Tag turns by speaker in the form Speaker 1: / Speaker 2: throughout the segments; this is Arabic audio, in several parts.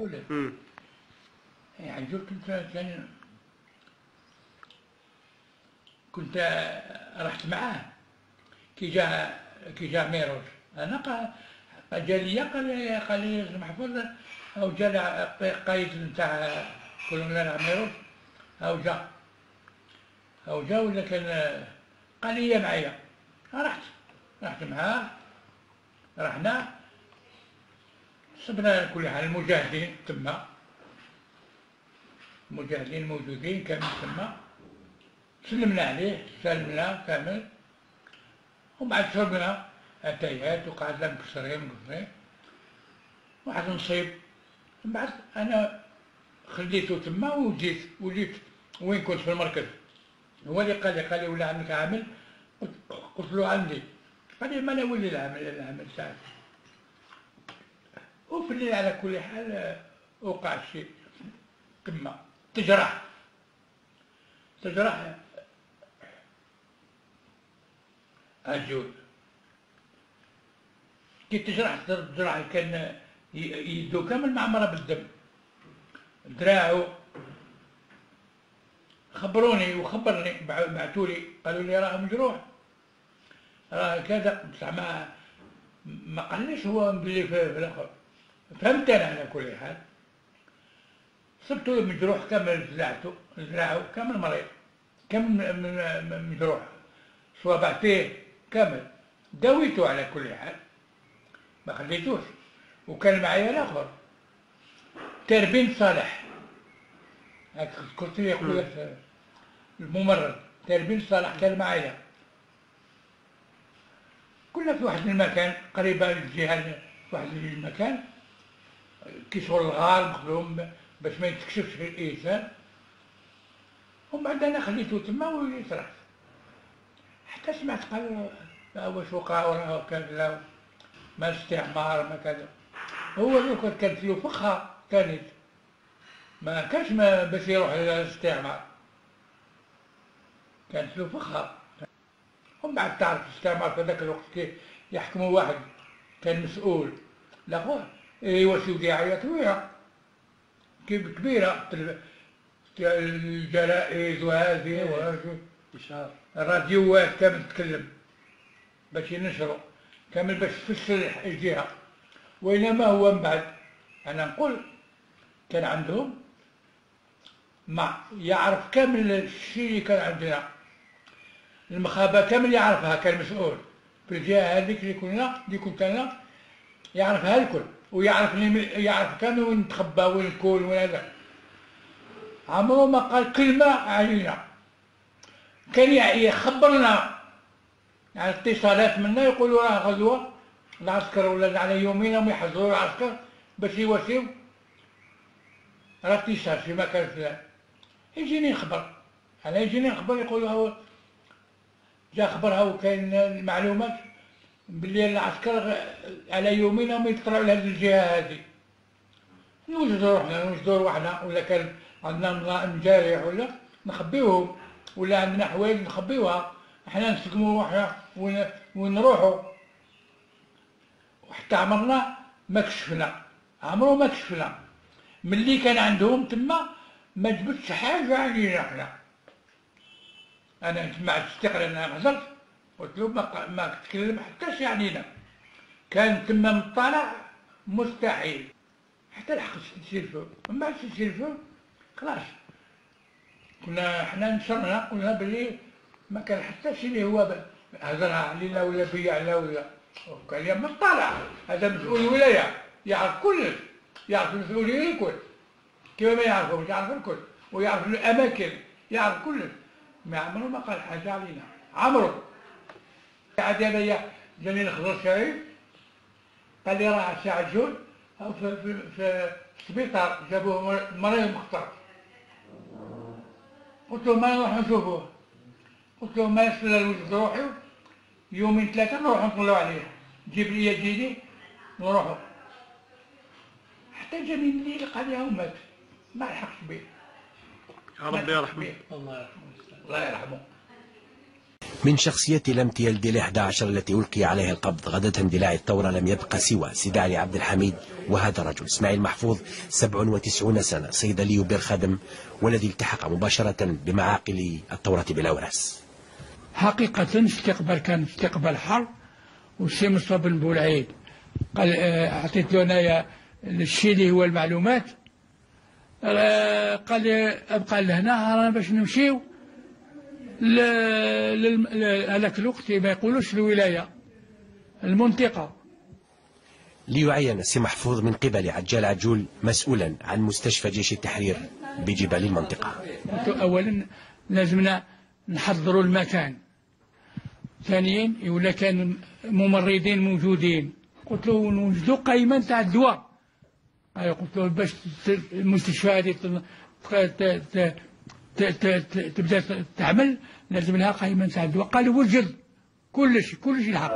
Speaker 1: ولا
Speaker 2: مم.
Speaker 1: يعني كنت كان كنت رحت معاه كي جا كي جا ميروس أنا قال جا لي قال لي قال لي محفوظ أو جا قايد نتاع كولونيل ميروس أو جا. أو جا ولا كان؟ قال لي يا معايا. رحت. رحت معاه. رحنا. صبنا كل حال المجاهدين تما. المجاهدين موجودين كامل تما. سلمنا عليه سلمنا كامل. ومن بعد شربنا اتايات وقعدنا مكسرين مكسرين واحد نصيب. من بعد أنا خليته تما وجيت وجيت وين كنت؟ في المركز. هو اللي قال لي قال لي ولا عندك عامل؟ قلت, له عندي. قال لي ما أنا ولي العمل العمل ساعات وفي الليل على كل حال وقع شيء. تما تجرح. تجرح. الجود كي تجرح تجرح كان يدو كامل معمرة بالدم. دراعه خبروني وخبرني بعثوا لي. قالوا لي راه مجروح. راه كذا. بصح ما ما هو بلي في الآخر. فهمت أنا على كل حال. صبته مجروح كامل زرعته زرعه كامل مريض كامل مجروح؟ صوابعتيه كامل داويته على كل حال. ما خليتوش. وكان معايا الآخر تربين صالح. هاك كنت يقول لك الممرض. تربين صالح كان معايا. كنا في واحد المكان قريبة للجهة في واحد المكان. كي شغل الغار مخدوم باش ما يتكشفش في الإنسان. ومن بعد أنا خليته تما ويسرح حتى سمعت قال واش وقع؟ وراه كذا ما استعمار ما كذا. هو اللي كانت له فخة كانت. ما كانش باش يروح للاستعمار كانت له فخة ومن بعد تعرف الاستعمار في ذاك الوقت كي يحكموا واحد كان مسؤول. لا عيط ويا. كيف كبيرة. تل- الجرائد وهذه وهذه.
Speaker 2: إشهار
Speaker 1: الراديوات كامل تتكلم باش ينشروا كامل باش تفسر الجهة وإنما هو من بعد. أنا نقول كان عندهم مع يعرف كامل الشيء اللي كان عندنا. المخابة كامل يعرفها كان مسؤول. في الجهة هذيك اللي كنا اللي كنت أنا يعرفها الكل. ويعرف يعرف كامل وين نتخبى وين نكون وين هذا. عمره ما قال كلمة علينا. كان يخبرنا. يعني اتصالات منا يقولوا راه غزوة. العسكر ولا على يومين هم يحضروا العسكر باش يواسيو. راه اتصال في مكان فلان. يجيني خبر أنا يجيني خبر يقولوا جا خبرها وكاين المعلومات باللي العسكر على يومين هم يطلعوا لهذه الجهة هذه. نوجدوا روحنا نوجدوا روحنا ولا كان عندنا نظام جارح ولا نخبيوهم ولا عندنا حوايج نخبيوها. إحنا نسقموا روحنا ون- ونروحوا. وحتى عمرنا ما كشفنا. عمره ما كشفنا. ملي كان عندهم تما ما جبتش حاجة علينا إحنا. أنا مع تستقر أنا هزرت قلت له ما, ما تكلم حتى علينا. كان تما مطلع مستحيل. حتى لحق السلفون من بعد السلفون خلاص. كنا حنا نشرنا قلنا بلي ما كان حتى شي اللي هو هزرها علينا ولا بيع علينا ولا. وكان يا مطلع. هذا مسؤول الولاية يعرف كلش يعرف المسؤولين الكل. كيف ما يعرفوا يعرف الكل. ويعرف الأماكن. يعرف كلش ما عمره ما قال حاجة علينا. عمره. عاد أنا جاني الخضر الشريف قال لي راه ساعة جون في في في السبيطار. جابوه مر- مريض مختار قلت له ما نروح نشوفوه قلت له ما يصل الوجد روحي يومين ثلاثة نروح نطلعوا عليه. جيب لي جيدي نروحوا. حتى جاني الليل قال لي هو مات. ما لحقش بيه.
Speaker 2: يا ربي يرحمه
Speaker 1: الله يرحمه الله يرحمه.
Speaker 2: من شخصية لم يلد 11 التي ألقي عليها القبض غدة اندلاع الثورة لم يبقى سوى سيدي علي عبد الحميد وهذا الرجل إسماعيل محفوظ 97 سنة صيدلي بير خدم والذي التحق مباشرة بمعاقل الثورة بالأوراس
Speaker 1: حقيقة استقبال كان استقبال حر والسي مصطفى بن بولعيد قال آه، أعطيت له أنا الشيء اللي هو المعلومات آه، قال لي أبقى لهنا باش نمشيو. هذاك الوقت ما يقولوش الولاية المنطقة.
Speaker 2: ليعين السي محفوظ من قبل عجال عجول مسؤولا عن مستشفى جيش التحرير بجبال المنطقة.
Speaker 1: أولا لازمنا نحضروا المكان. ثانيا ولا كان ممرضين موجودين. قلت له نوجدوا قائمة تاع الدواء. قلت له باش المستشفى هذه تبدأ تعمل لازم لها قائمة تاع الدواء قالوا وجد كلش كلش الحق.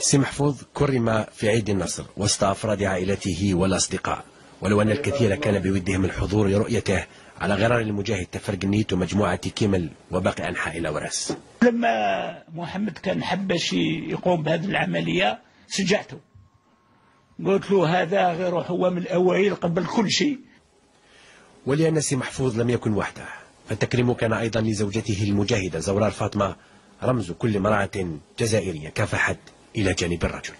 Speaker 2: سي محفوظ كرم في عيد النصر وسط أفراد عائلته والأصدقاء ولو أن الكثير كان بودهم الحضور لرؤيته على غرار المجاهد تفرقنيت ومجموعة كيمل وباقي أنحاء الأوراس
Speaker 3: لما محمد كان حبش يقوم بهذه العملية شجعته قلت له هذا غير هو من الأوائل قبل كل شيء.
Speaker 2: ولأن سي محفوظ لم يكن وحده. فالتكريم كان أيضا لزوجته المجاهدة زورار فاطمة رمز كل امرأة جزائرية كافحت إلى جانب الرجل.